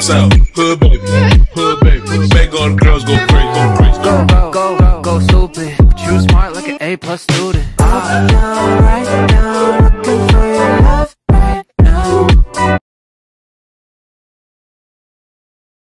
south, hood baby, hood baby. Make all the girls go crazy, go crazy. Go, go, go, go stupid. But you smart like an A plus student. Up, down, right